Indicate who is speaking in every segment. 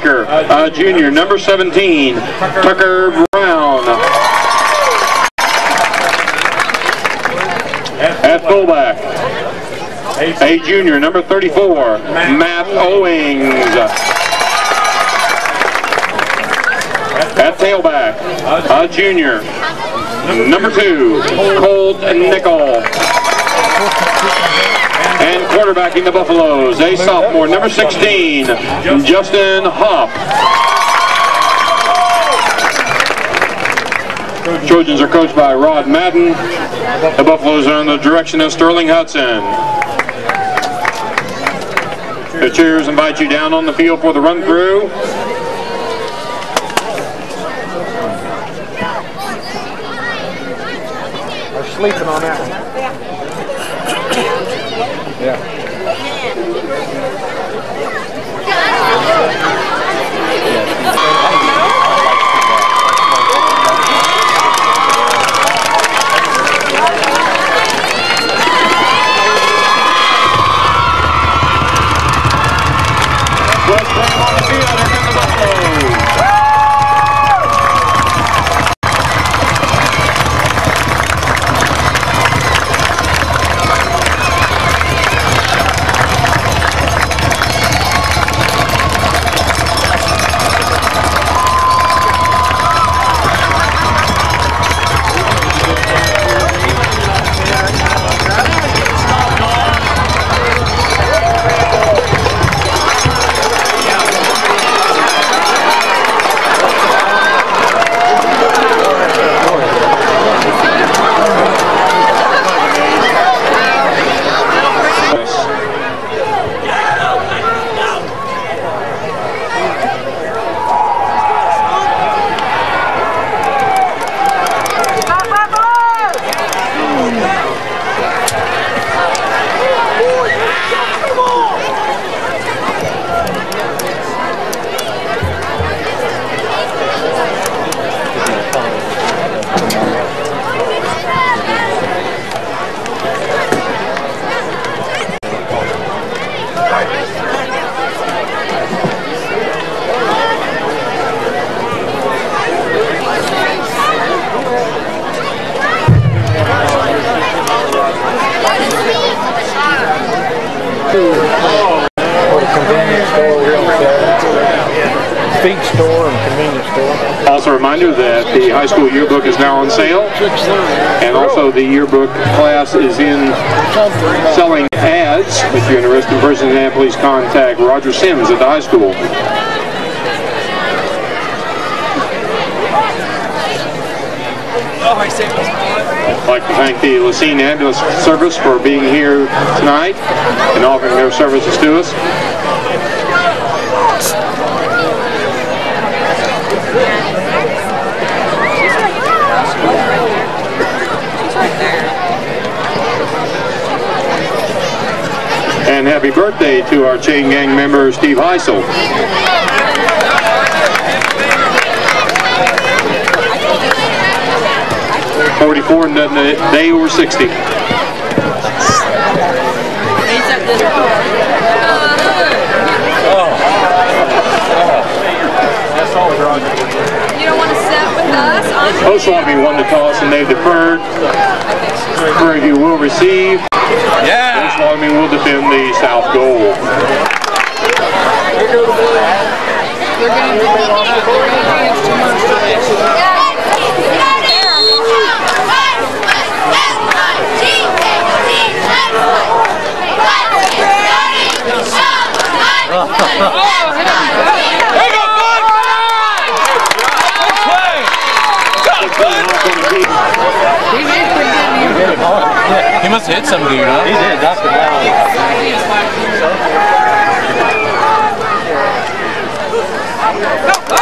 Speaker 1: uh, junior, number 17, Tucker Brown. At fullback, a junior, number 34, Matt Owings. At tailback, a junior, number two, Colt Nickel. And quarterbacking the Buffaloes, a sophomore, number 16, Justin Hopp. Trojans are coached by Rod Madden. The Buffaloes are in the direction of Sterling Hudson. The cheers invite you down on the field for the run through.
Speaker 2: They're sleeping on that
Speaker 1: in purchasing please contact Roger Sims at the high school. I'd like to thank the Lacine Ambulance Service for being here tonight and offering their services to us. And happy birthday to our chain gang member, Steve Heisel. Forty-four and then the day over sixty.
Speaker 3: Oh, you
Speaker 1: Host Lobby won the toss and they deferred. Prairie will receive.
Speaker 4: Yeah.
Speaker 1: Lobby will defend the south goal.
Speaker 4: He must have hit some dude, huh?
Speaker 2: He did, that's the
Speaker 1: Let's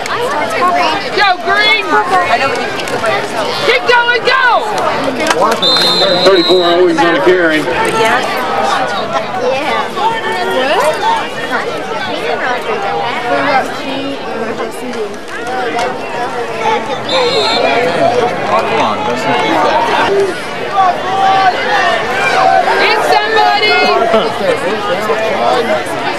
Speaker 3: Come on,
Speaker 4: Wilson. Keep.
Speaker 5: Go green! Keep going, go!
Speaker 1: 34 always on the carry. Yeah.
Speaker 4: Come on, Dustin. Keep that.
Speaker 5: Hit somebody!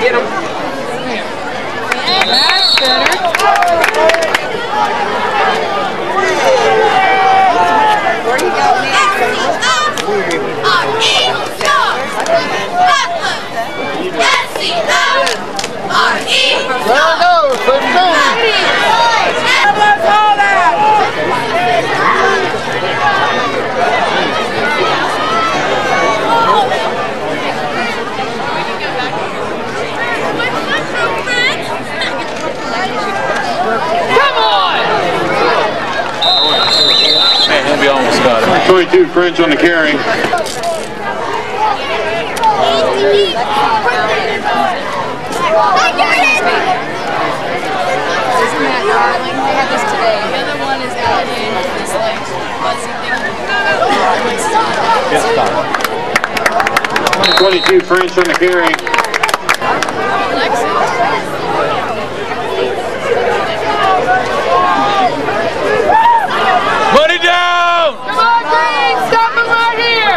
Speaker 5: Get him. That's better.
Speaker 2: There goes, 15.
Speaker 5: Come on!
Speaker 4: Man, he almost got it.
Speaker 1: 22 French on the carry.
Speaker 3: Thing.
Speaker 1: 22 French on the carry.
Speaker 4: Money down!
Speaker 5: Come on, Green! Stop him right here!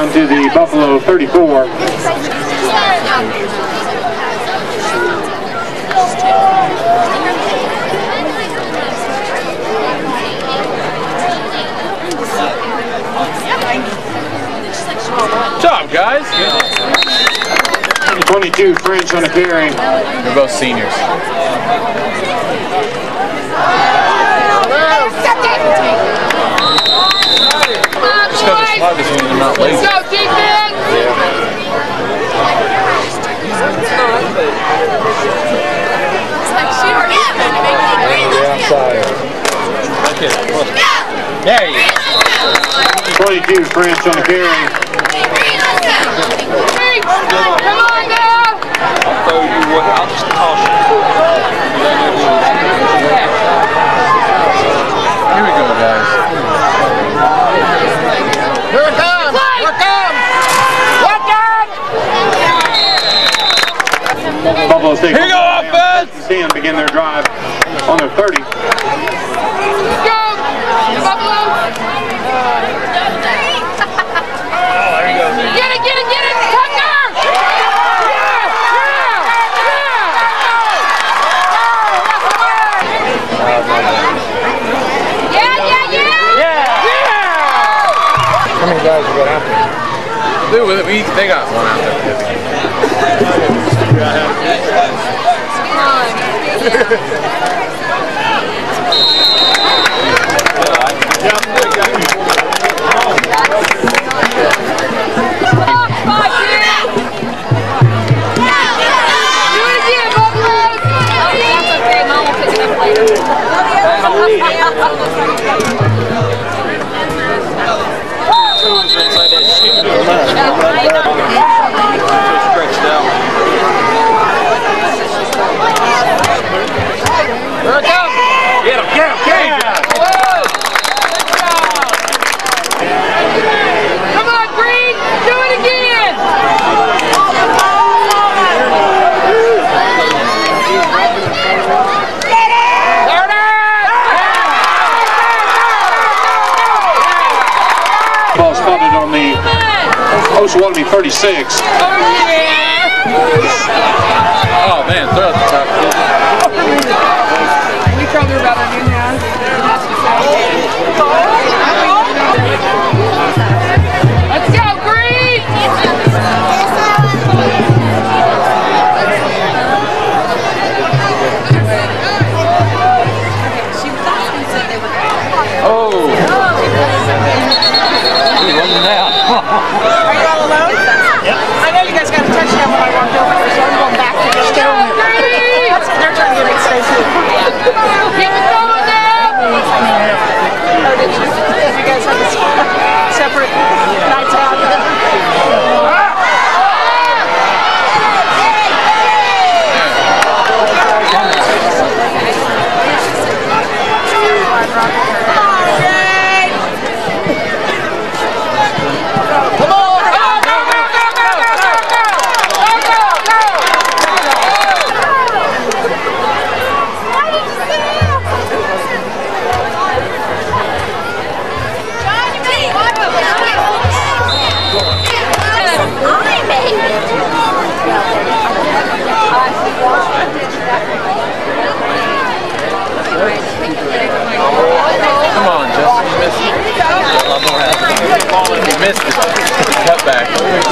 Speaker 1: Onto the Buffalo 34.
Speaker 4: Good job, guys.
Speaker 1: 22 French on the carry.
Speaker 4: They're both seniors.
Speaker 5: Come on,
Speaker 4: Just got
Speaker 5: boys!
Speaker 4: the slide this one, they're not lazy.
Speaker 5: Go defense!
Speaker 2: Outside. There you go.
Speaker 1: 22 French on the carry.
Speaker 5: 36. Oh, yeah.
Speaker 4: oh man, throw the top.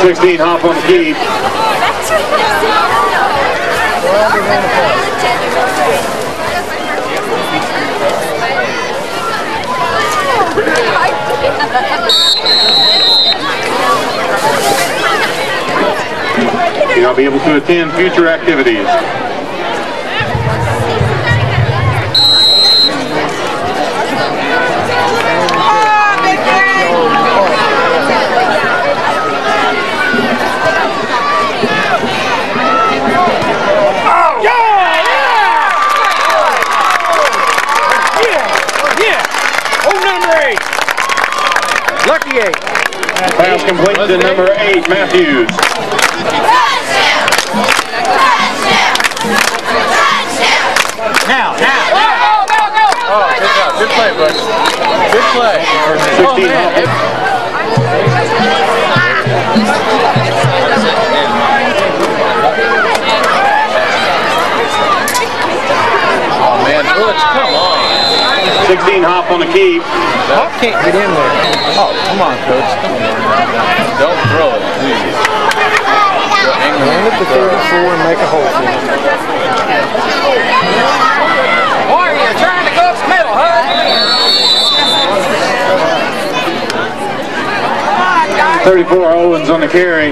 Speaker 1: 16 Hopp on the keep. You'll be able to attend future activities.
Speaker 2: Oh, number eight. Lucky eight.
Speaker 1: Pass complete to number eight, Matthews.
Speaker 2: Now, now.
Speaker 5: Go, go, go!
Speaker 4: Oh, good job. Good play, bud. Good play. Oh, man.
Speaker 1: 16 Hopp on the keep.
Speaker 2: Hopp can't get in there.
Speaker 4: Oh, come on, coach. Come on. Don't throw it, please.
Speaker 2: Land at the 34 and make a hole for it.
Speaker 5: Boy, you're trying to go up the middle, huh?
Speaker 1: 34 Owings on the carry.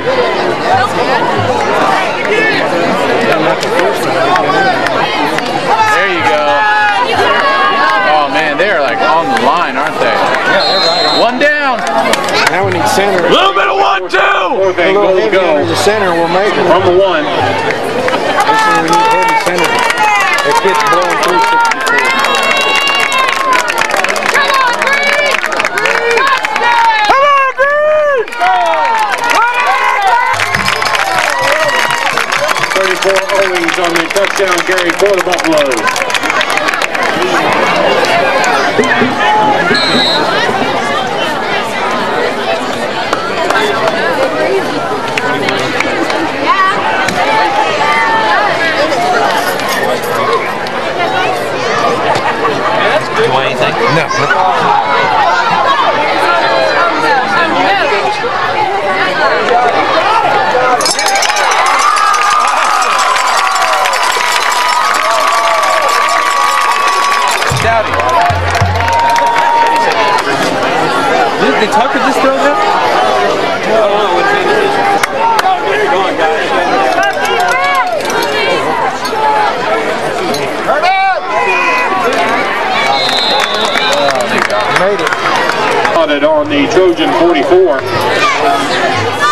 Speaker 4: There you go. Oh, man. They're like on the line, aren't they?
Speaker 2: Yeah, they're right.
Speaker 4: One down.
Speaker 2: Now we need center.
Speaker 4: A little bit of one, two.
Speaker 1: Fourth
Speaker 2: A little
Speaker 1: goal to
Speaker 2: heavy under
Speaker 1: go
Speaker 2: the center will make it.
Speaker 1: from the one.
Speaker 2: This is when we need heavy center. It gets blowing through 64.
Speaker 5: Come on, Green!
Speaker 1: Thirty-four Owings on the touchdown carry for the Buffaloes.
Speaker 4: Dowdy. Did, just throw that?
Speaker 1: on the Trojan 44.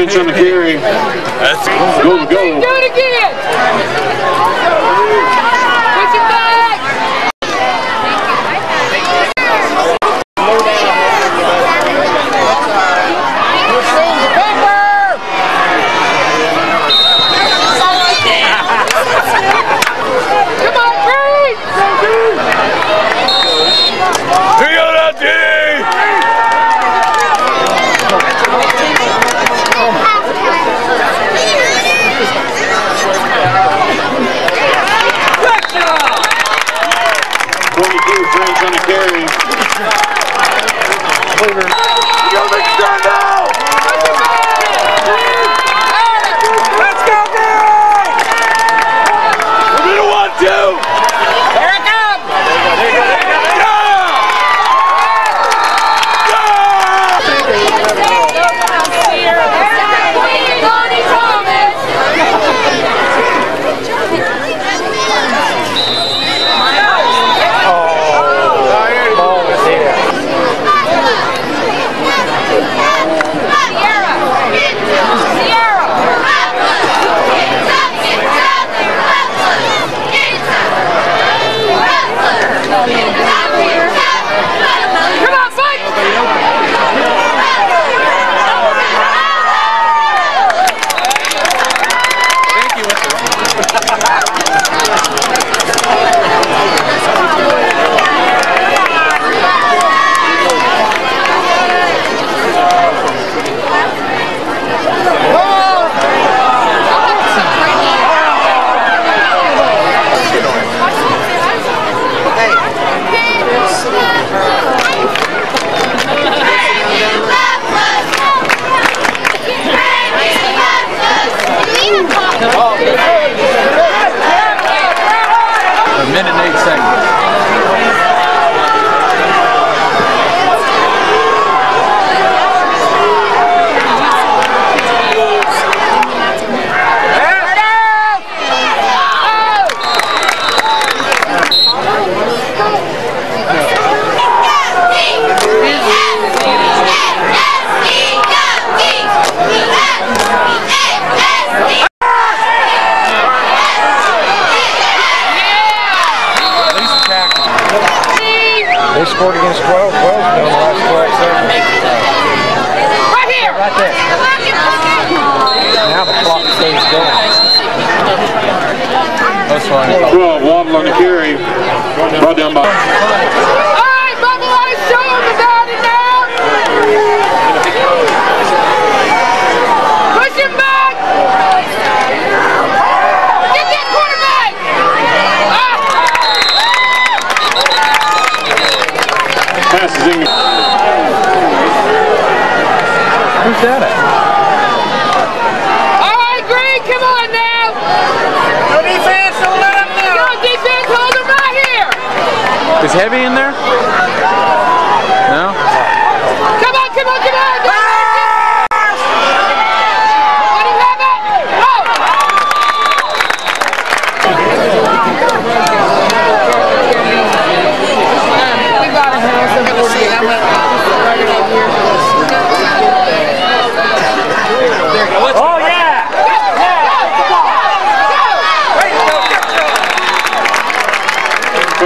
Speaker 1: inch on the carry.
Speaker 3: That's
Speaker 1: go,
Speaker 3: go.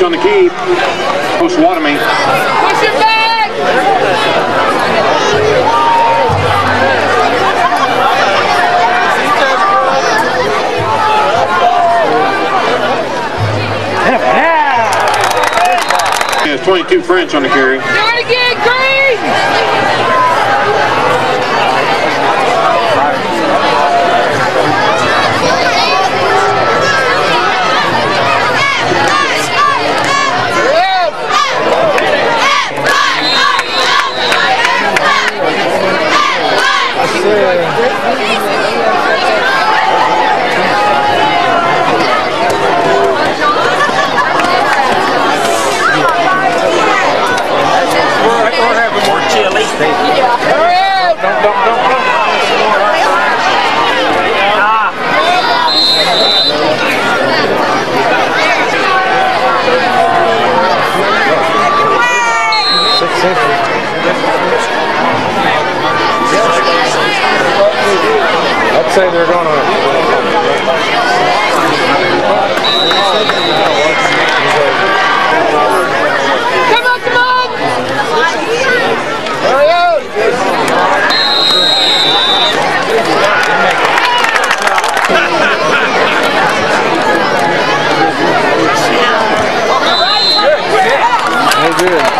Speaker 1: pitch on the key. Coach Waterman.
Speaker 5: Push it back!
Speaker 1: Has 22 French on the carry.
Speaker 5: Do it again,
Speaker 2: say they're going to.
Speaker 5: Come on, come on!
Speaker 2: Good.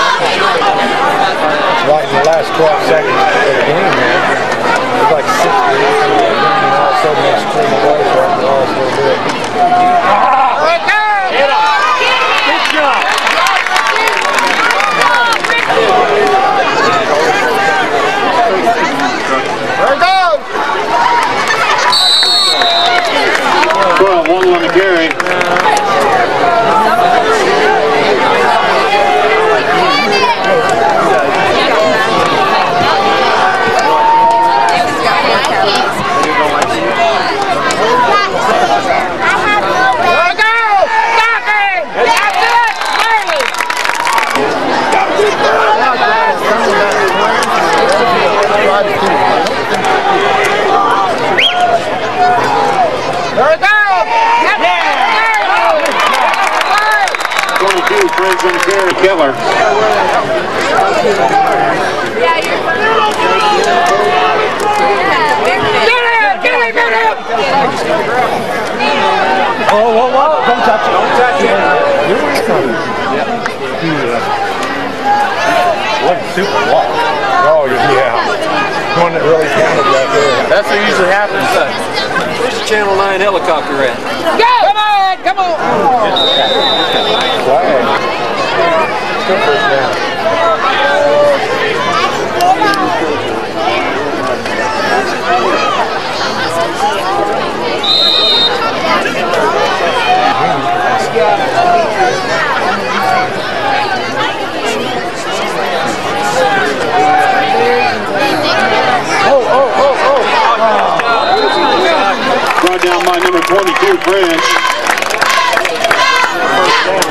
Speaker 1: down my number 22, French.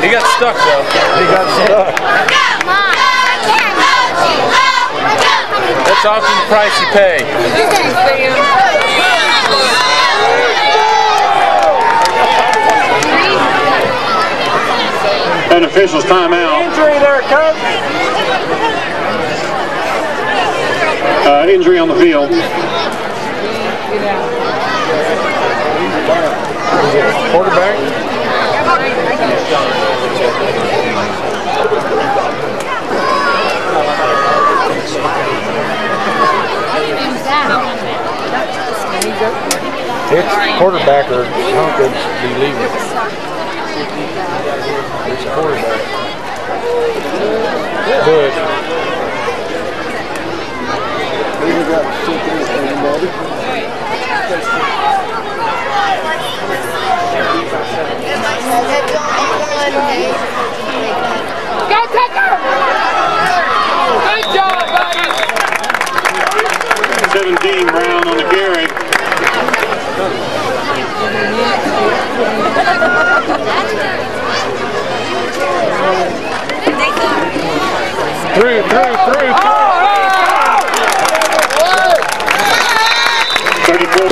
Speaker 4: He got stuck, though.
Speaker 2: He got stuck.
Speaker 4: That's often the price you pay.
Speaker 1: An official's timeout.
Speaker 2: Injury there, coach.
Speaker 1: Uh, injury on the field.
Speaker 2: Quarterback. It's quarterback or be leaving. It's quarterback. Bush.
Speaker 5: Go, Tucker! Good job, buddy!
Speaker 1: 17 Brown on the carry.
Speaker 2: Through, through, through.
Speaker 1: 34.
Speaker 2: Pretty good.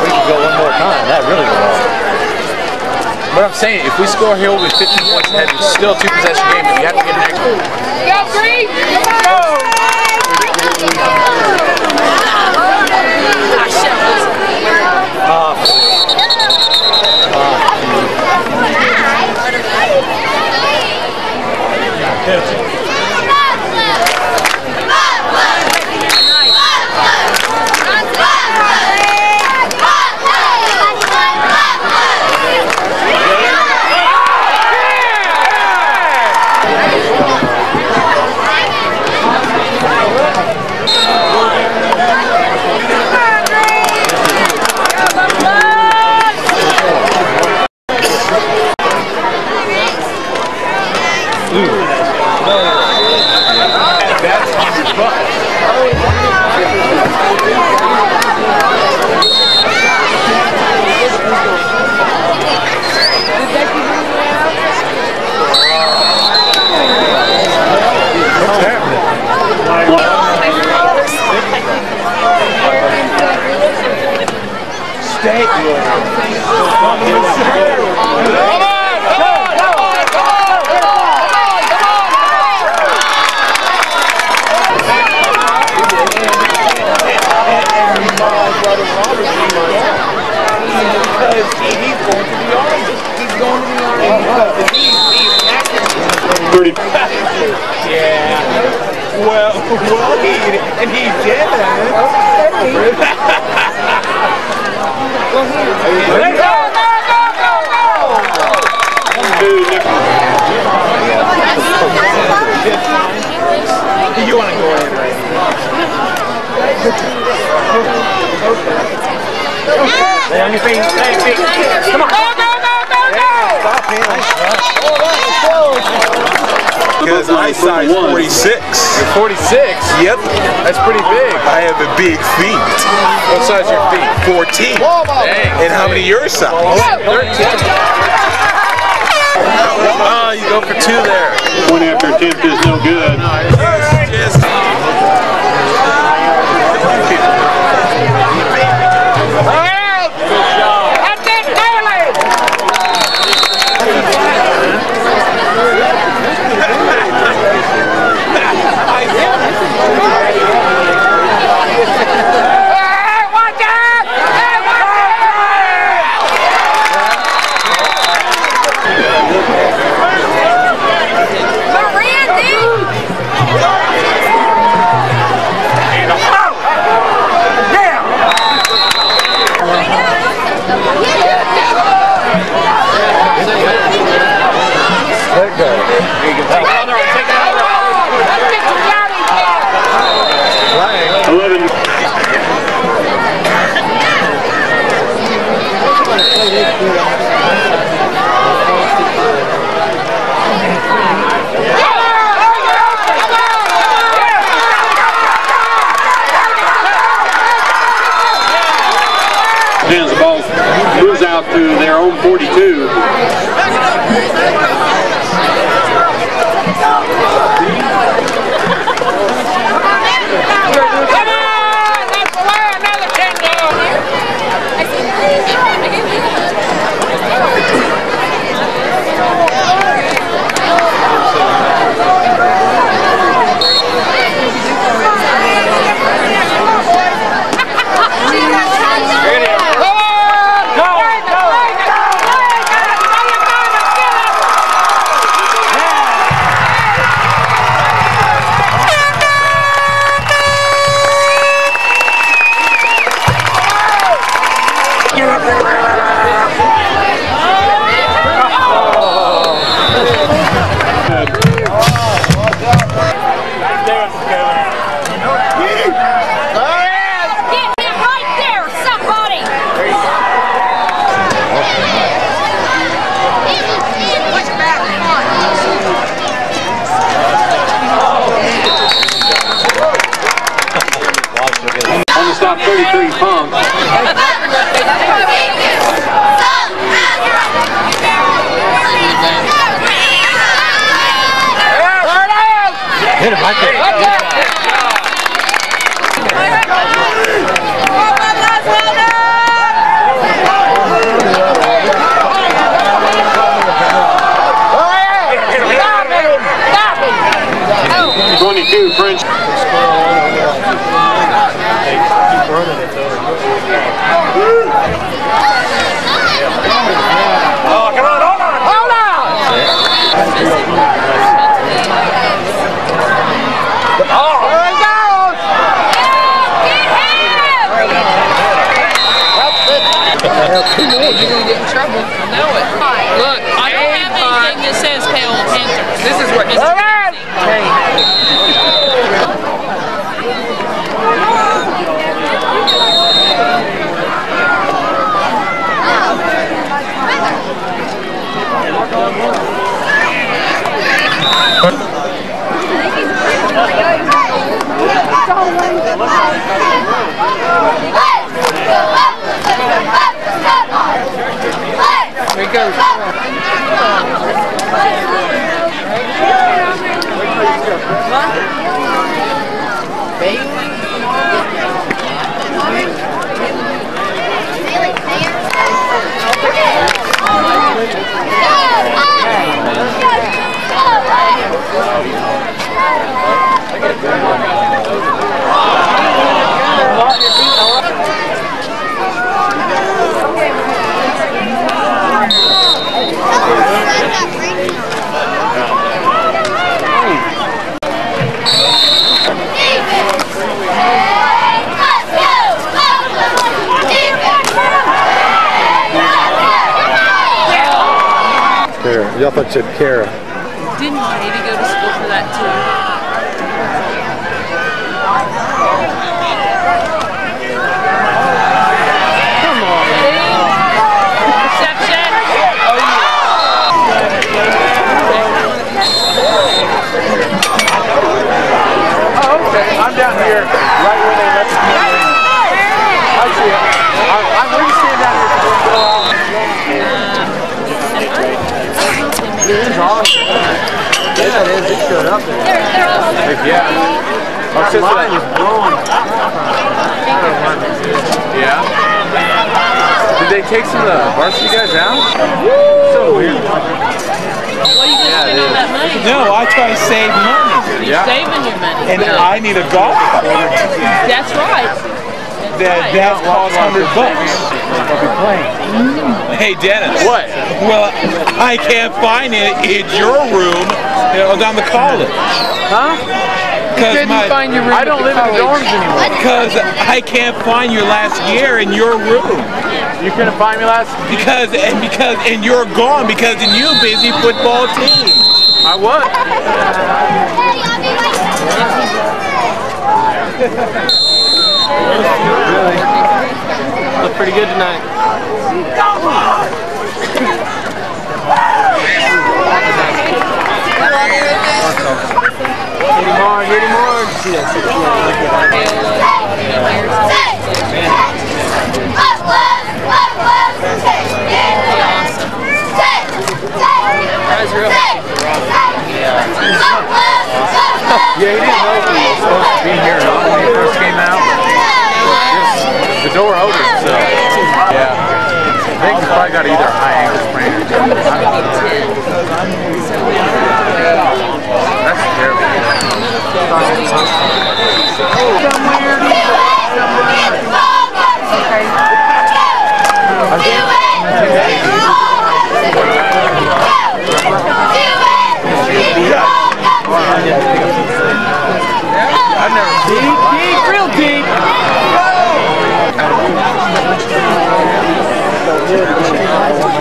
Speaker 2: We could go one more time. That really went well.
Speaker 4: But I'm saying, if we score here, be 15 points ahead. It's still a two possession game, you have to get an extra.
Speaker 5: Go, Green!
Speaker 2: Stay on your feet. Stay on your feet. Come on.
Speaker 5: Go, go, go, go, go!
Speaker 2: Stop him.
Speaker 6: Because I size 46.
Speaker 4: You're 46.
Speaker 6: Yep.
Speaker 4: That's pretty big.
Speaker 6: I have a big feet.
Speaker 4: What size are your feet?
Speaker 6: 14.
Speaker 4: Dang.
Speaker 6: And how many your size?
Speaker 4: 13. Oh, you go for two there.
Speaker 1: Point after attempt is no good. 33
Speaker 3: Panthers.
Speaker 7: This is what
Speaker 8: Here it goes.
Speaker 4: Kara. Y'all thought you.
Speaker 3: Didn't Katie go to school for that too?
Speaker 4: I'm down here, right where they let the people in. I see it. I'm, I'm really standing down here for go out. It is awesome. Yeah, it is. It showed up there. Heck yeah. Our sister line was blowing. Yeah. Did they take some of the varsity guys out? So weird.
Speaker 3: What are you gonna spend on that money?
Speaker 5: No, I try to save money.
Speaker 3: You're saving your money.
Speaker 5: And I need a golf cart
Speaker 3: That's right.
Speaker 5: that, that costs 100 bucks. Hey, Dennis.
Speaker 4: What?
Speaker 5: Well, I can't find it in your room you know, down the college.
Speaker 4: Huh?
Speaker 5: Cause
Speaker 4: Didn't
Speaker 5: my,
Speaker 4: find your room I don't live in the dorms anymore.
Speaker 5: Because I can't find your last year in your room.
Speaker 4: You couldn't find me last
Speaker 5: Because and because and you're gone because of you busy football team.
Speaker 4: I was. Look pretty good tonight. Hit him hard, hit him hard. See that
Speaker 3: 16
Speaker 4: Yeah, he didn't know he was supposed to be here or not when he first came out. The door opened, so yeah. I think probably got either a high ankle sprain or something. I don't know. That's terrible. I've